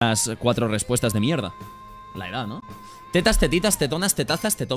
las cuatro respuestas de mierda. La edad, ¿no? Tetas, tetitas, tetonas, tetazas, tetón.